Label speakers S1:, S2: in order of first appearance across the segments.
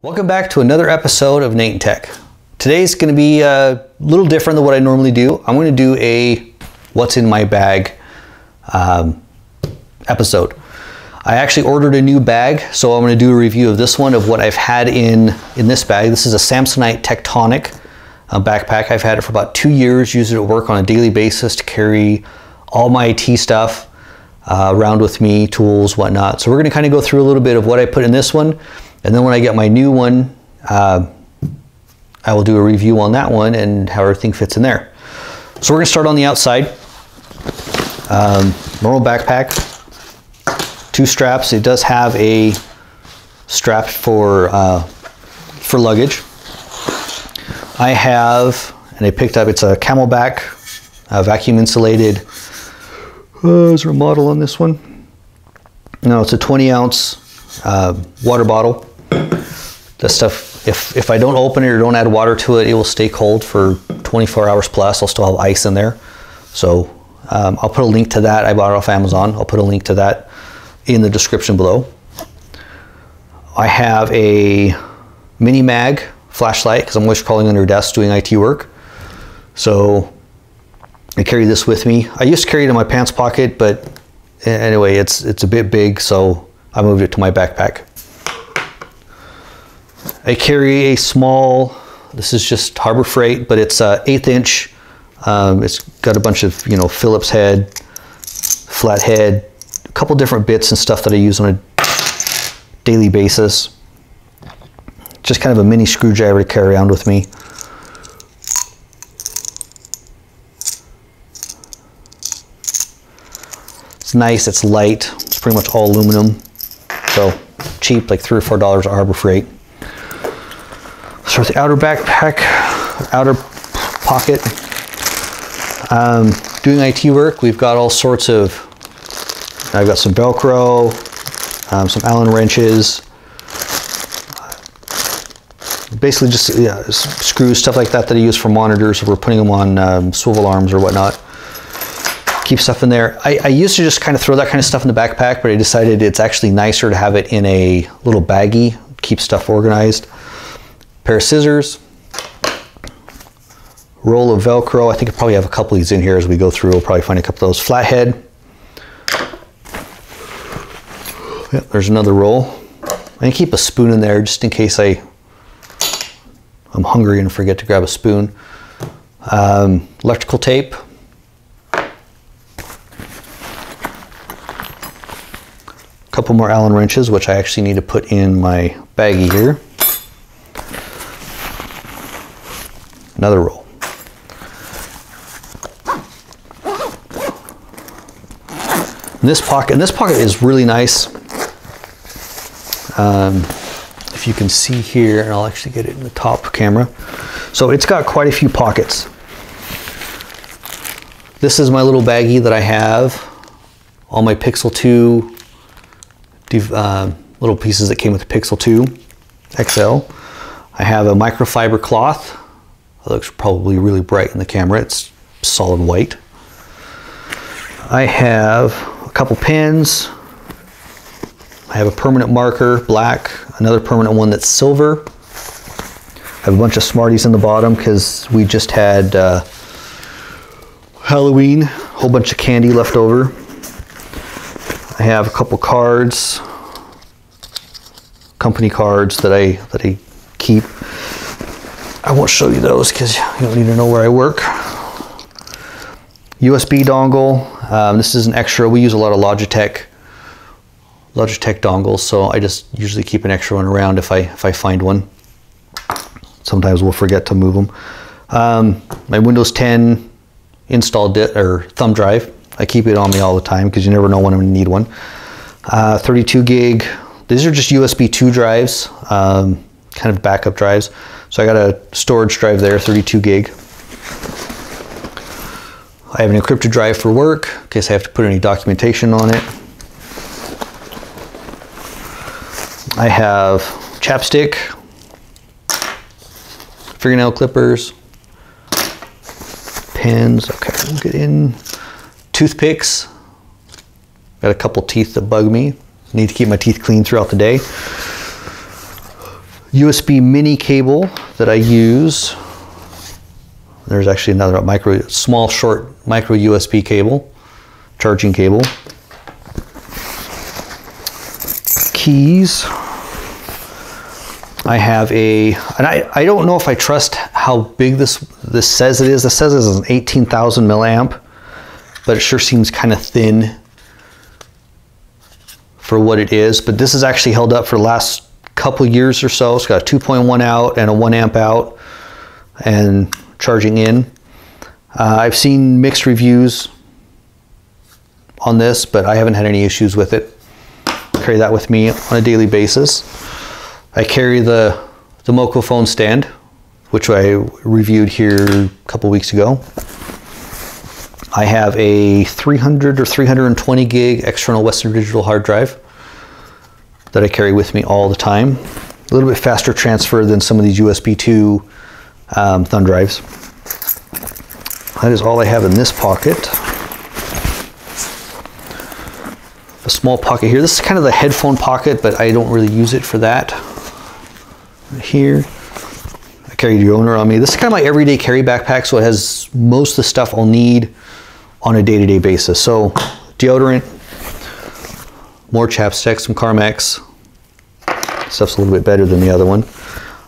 S1: Welcome back to another episode of Nate Tech. Today's going to be a little different than what I normally do. I'm going to do a what's in my bag um, episode. I actually ordered a new bag, so I'm going to do a review of this one of what I've had in in this bag. This is a Samsonite Tectonic uh, backpack. I've had it for about two years. Use it at work on a daily basis to carry all my IT stuff uh, around with me, tools, whatnot. So we're going to kind of go through a little bit of what I put in this one. And then when I get my new one, uh, I will do a review on that one and how everything fits in there. So we're gonna start on the outside. Um, normal backpack, two straps. It does have a strap for, uh, for luggage. I have, and I picked up, it's a Camelbak uh, vacuum insulated. Uh, is there a model on this one? No, it's a 20 ounce uh, water bottle. This stuff, if, if I don't open it or don't add water to it, it will stay cold for 24 hours plus. I'll still have ice in there. So um, I'll put a link to that. I bought it off Amazon. I'll put a link to that in the description below. I have a mini mag flashlight because I'm always crawling under a desk doing IT work. So I carry this with me. I used to carry it in my pants pocket, but anyway, it's it's a bit big, so I moved it to my backpack. I carry a small, this is just Harbor Freight, but it's a eighth inch. Um, it's got a bunch of, you know, Phillips head, flat head, a couple different bits and stuff that I use on a daily basis. Just kind of a mini screwdriver to carry around with me. It's nice, it's light, it's pretty much all aluminum. So cheap, like three or four dollars at Harbor Freight. Start the outer backpack, outer pocket. Um, doing IT work, we've got all sorts of, I've got some Velcro, um, some Allen wrenches, basically just yeah, screws, stuff like that that I use for monitors if we're putting them on um, swivel arms or whatnot. Keep stuff in there. I, I, used to just kind of throw that kind of stuff in the backpack, but I decided it's actually nicer to have it in a little baggie, keep stuff organized. Pair of scissors, roll of Velcro. I think I probably have a couple of these in here as we go through. We'll probably find a couple of those. Flathead. Yep, there's another roll. I keep a spoon in there just in case I I'm hungry and forget to grab a spoon. Um, electrical tape. A couple more Allen wrenches, which I actually need to put in my baggie here. Another roll. And this pocket, and this pocket is really nice. Um, if you can see here, and I'll actually get it in the top camera. So it's got quite a few pockets. This is my little baggie that I have. All my Pixel 2 uh, little pieces that came with the Pixel 2 XL. I have a microfiber cloth. It looks probably really bright in the camera. It's solid white. I have a couple pens. I have a permanent marker, black, another permanent one that's silver. I have a bunch of Smarties in the bottom because we just had uh, Halloween, a whole bunch of candy left over. I have a couple cards, company cards that I that I keep. I won't show you those because you don't need to know where I work. USB dongle. Um, this is an extra. We use a lot of Logitech Logitech dongles, so I just usually keep an extra one around if I if I find one. Sometimes we'll forget to move them. Um, my Windows 10 installed or thumb drive. I keep it on me all the time because you never know when I'm gonna need one. Uh, 32 gig. These are just USB 2 drives, um, kind of backup drives. So I got a storage drive there, 32 gig. I have an encrypted drive for work in case I have to put any documentation on it. I have chapstick, fingernail clippers, pens, okay, we'll get in, toothpicks, got a couple teeth that bug me, need to keep my teeth clean throughout the day. USB mini cable that I use. There's actually another micro, small, short micro USB cable, charging cable. Keys. I have a, and I, I don't know if I trust how big this this says it is. It says it's an 18,000 milliamp, but it sure seems kind of thin for what it is. But this is actually held up for the last couple years or so. It's got a 2.1 out and a 1 amp out and charging in. Uh, I've seen mixed reviews on this, but I haven't had any issues with it. I Carry that with me on a daily basis. I carry the, the Moko phone stand, which I reviewed here a couple weeks ago. I have a 300 or 320 gig external Western Digital hard drive that I carry with me all the time. A little bit faster transfer than some of these USB 2 um, thumb drives. That is all I have in this pocket. A small pocket here. This is kind of the headphone pocket, but I don't really use it for that. Here. I carry deodorant on me. This is kind of my everyday carry backpack, so it has most of the stuff I'll need on a day-to-day -day basis. So deodorant, more chapstick, some Carmex. Stuff's a little bit better than the other one.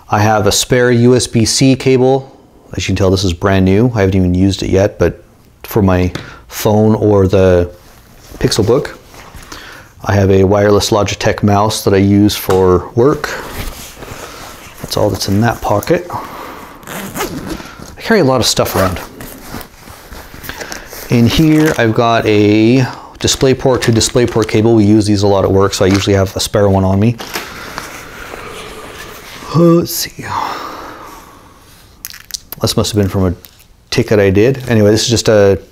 S1: I have a spare USB-C cable. As you can tell, this is brand new. I haven't even used it yet, but for my phone or the Pixelbook. I have a wireless Logitech mouse that I use for work. That's all that's in that pocket. I carry a lot of stuff around. In here, I've got a DisplayPort to DisplayPort cable. We use these a lot at work, so I usually have a spare one on me. Let's see. This must have been from a ticket I did. Anyway, this is just a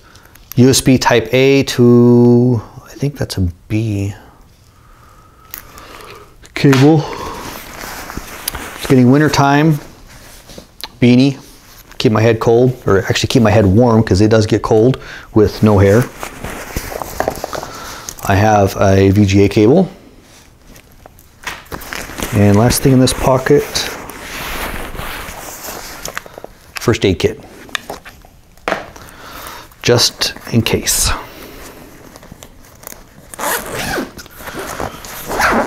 S1: USB type A to, I think that's a B cable. It's getting winter time. Beanie, keep my head cold, or actually keep my head warm because it does get cold with no hair. I have a VGA cable. And last thing in this pocket, first aid kit. Just in case.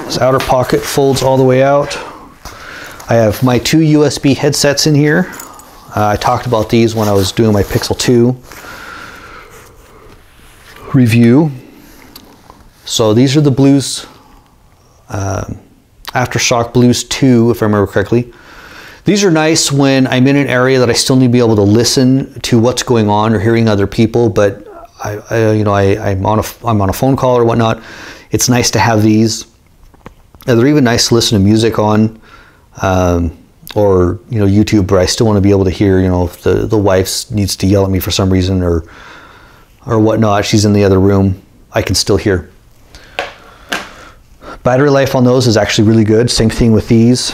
S1: This outer pocket folds all the way out. I have my two USB headsets in here. Uh, I talked about these when I was doing my Pixel 2 review. So these are the Bluez, um, AfterShokz Bluez 2, if I remember correctly. These are nice when I'm in an area that I still need to be able to listen to what's going on or hearing other people, but I, I you know, I, am on a, I'm on a phone call or whatnot. It's nice to have these. And they're even nice to listen to music on, um, or you know, YouTube. But I still want to be able to hear, you know, if the the wife needs to yell at me for some reason or or whatnot. She's in the other room. I can still hear. Battery life on those is actually really good. Same thing with these.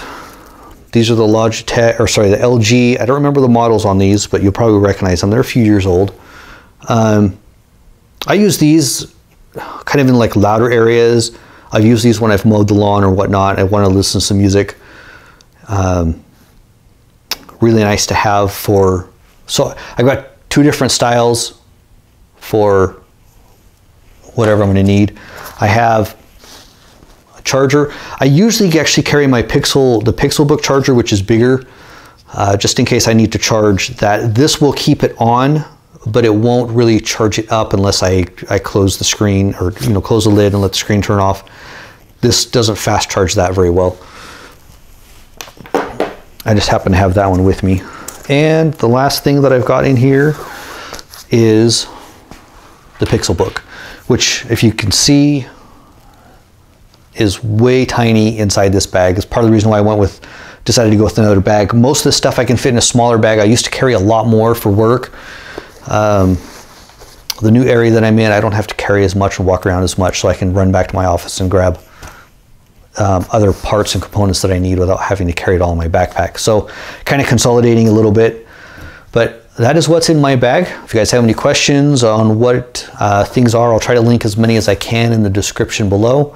S1: These are the Logitech, or sorry, the LG. I don't remember the models on these, but you'll probably recognize them. They're a few years old. Um, I use these kind of in like louder areas. I've used these when I've mowed the lawn or whatnot. I want to listen to some music. Um, really nice to have for, so I've got two different styles for whatever I'm going to need. I have charger. I usually actually carry my Pixel, the Pixelbook charger, which is bigger, uh, just in case I need to charge that. This will keep it on, but it won't really charge it up unless I, I close the screen or you know close the lid and let the screen turn off. This doesn't fast charge that very well. I just happen to have that one with me. And the last thing that I've got in here is the Pixelbook, which if you can see is way tiny inside this bag. It's part of the reason why I went with, decided to go with another bag. Most of the stuff I can fit in a smaller bag. I used to carry a lot more for work. Um, the new area that I'm in, I don't have to carry as much and walk around as much, so I can run back to my office and grab um, other parts and components that I need without having to carry it all in my backpack. So kind of consolidating a little bit, but that is what's in my bag. If you guys have any questions on what uh, things are, I'll try to link as many as I can in the description below